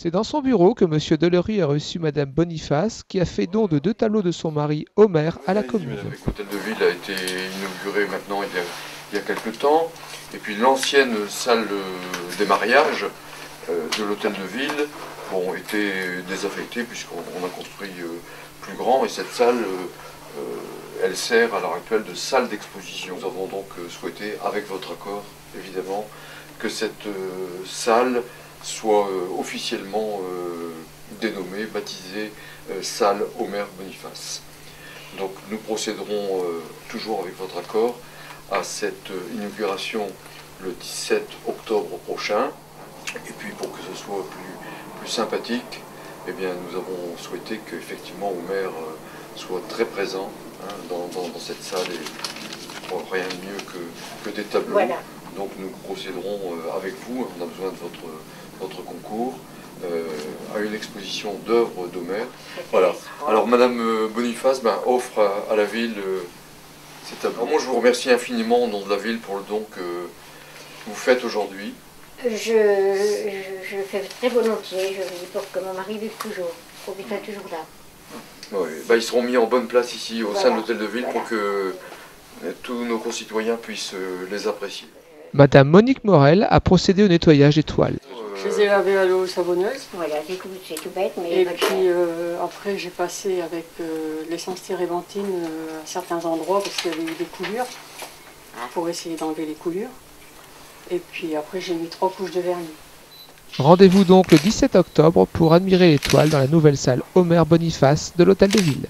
C'est dans son bureau que M. Delory a reçu Mme Boniface, qui a fait don de deux tableaux de son mari Homer à la commune. L'hôtel de ville a été inauguré maintenant il y a, il y a quelques temps. Et puis l'ancienne salle des mariages euh, de l'hôtel de ville bon, était désaffectée puisqu'on a construit euh, plus grand. Et cette salle, euh, elle sert à l'heure actuelle de salle d'exposition. Nous avons donc souhaité, avec votre accord évidemment, que cette salle soit officiellement dénommée, baptisée salle Homer Boniface. Donc nous procéderons toujours avec votre accord à cette inauguration le 17 octobre prochain. Et puis pour que ce soit plus, plus sympathique, eh bien, nous avons souhaité qu'effectivement Homer euh, soit très présent hein, dans, cette salle et rien de mieux que, que des tableaux. Donc nous procéderons euh, avec vous, on a besoin de votre, une exposition d'œuvres d'Homère. Voilà. Alors Madame Boniface ben, offre à, la ville ces tableaux. moi je vous remercie infiniment au nom de la ville pour le don que vous faites aujourd'hui. Je, je, fais très volontiers, je dis pour que mon mari vive toujours, pour qu'il soit toujours là. Oui, bah, ils seront mis en bonne place ici au sein de l'hôtel de ville pour que euh, tous nos concitoyens puissent euh, les apprécier. Madame Monique Morel a procédé au nettoyage des toiles. Je les ai lavées à l'eau savonneuse. Voilà, c'est tout, bête. Mais Et puis euh, après, j'ai passé avec l'essence térébenthine à certains endroits parce qu'il y avait eu des coulures pour essayer d'enlever les coulures. Et puis après, j'ai mis trois couches de vernis. Rendez-vous donc le 17 octobre pour admirer l'étoile dans la nouvelle salle Homer Boniface de l'Hôtel de Ville.